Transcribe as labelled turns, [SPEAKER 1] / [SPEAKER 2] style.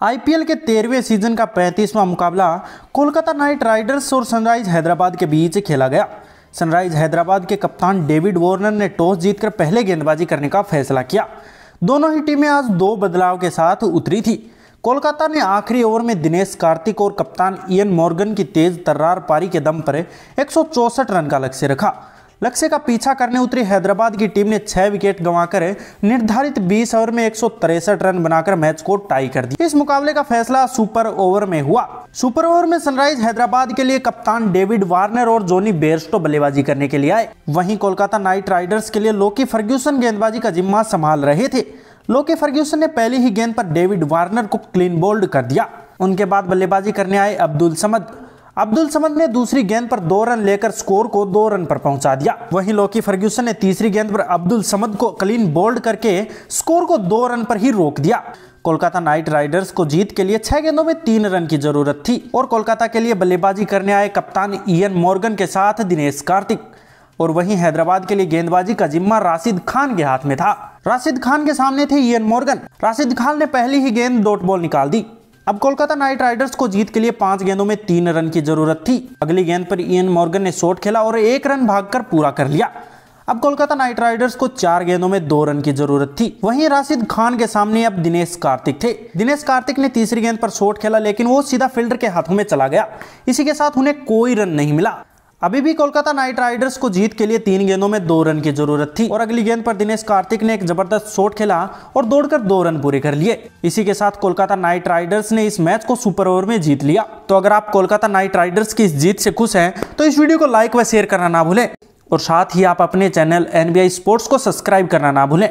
[SPEAKER 1] IPL के तेरहवें season का पैंतीसवां मुकाबला कोलकाता नाइट राइडर्स और सनराइज हैदराबाद के बीच खेला गया। सनराइज हैदराबाद के कप्तान डेविड वार्नर ने टॉस जीतकर पहले गेंदबाजी करने का फैसला किया। दोनों ही टीमें आज दो बदलाव के साथ उतरी थी। कोलकाता ने आखिरी ओवर में दिनेश कार्तिक और कप्तान इयन मॉर्गन की तेज तर्रार पारी के दम पर एक सौ चौंसठ रन का लक्ष्य रखा। लक्ष्य का पीछा करने उतरी हैदराबाद की टीम ने छह विकेट गंवाकर निर्धारित 20 ओवर में एक रन बनाकर मैच को टाई कर दिया इस मुकाबले का फैसला सुपर ओवर में हुआ। सुपर ओवर में सनराइज हैदराबाद के लिए कप्तान डेविड वार्नर और जोनी बेयरस्टो बल्लेबाजी करने के लिए आए। वहीं कोलकाता नाइट राइडर्स के लिए लोकी फर्ग्यूसन गेंदबाजी का जिम्मा संभाल रहे थे। लोकी फर्ग्यूसन ने पहली ही गेंद पर डेविड वार्नर को क्लीन बोल्ड कर दिया। उनके बाद बल्लेबाजी करने आए अब्दुल समद। अब्दुल समद ने दूसरी गेंद पर दो रन लेकर स्कोर को दो रन पर पहुँचा दिया। वहीं लोकी फर्ग्यूसन ने तीसरी गेंद पर अब्दुल समद को क्लीन बोल्ड करके स्कोर को दो रन पर ही रोक दिया। कोलकाता नाइट राइडर्स को जीत के लिए छह गेंदों में तीन रन की ज़रूरत थी और कोलकाता के लिए बल्लेबाजी करने आए कप्तान इयन मॉर्गन के साथ दिनेश कार्तिक। और वहीं हैदराबाद के लिए गेंदबाजी का जिम्मा राशिद खान के हाथ में था। राशिद खान के सामने थे इयन मॉर्गन। राशिद खान ने पहली ही गेंद डॉट बॉल निकाल दी। अब कोलकाता नाइट राइडर्स को जीत के लिए पाँच गेंदों में तीन रन की ज़रूरत थी। अगली गेंद पर इयन मॉर्गन ने शॉट खेला और एक रन भागकर पूरा कर लिया। अब कोलकाता नाइट राइडर्स को चार गेंदों में दो रन की ज़रूरत थी। वहीं राशिद खान के सामने अब दिनेश कार्तिक थे। दिनेश कार्तिक ने तीसरी गेंद पर शॉट खेला, लेकिन वो सीधा फील्डर के हाथों में चला गया। इसी के साथ उन्हें कोई रन नहीं मिला। अभी भी कोलकाता नाइट राइडर्स को जीत के लिए तीन गेंदों में दो रन की ज़रूरत थी और अगली गेंद पर दिनेश कार्तिक ने एक ज़बरदस्त शॉट खेला और दौड़कर दो रन पूरे कर लिए। इसी के साथ कोलकाता नाइट राइडर्स ने इस मैच को सुपर ओवर में जीत लिया। तो अगर आप कोलकाता नाइट राइडर्स की इस जीत से खुश हैं तो इस वीडियो को लाइक व शेयर करना ना भूलें। और साथ ही आप अपने चैनल एनबीआई स्पोर्ट्स को सब्सक्राइब करना ना भूलें।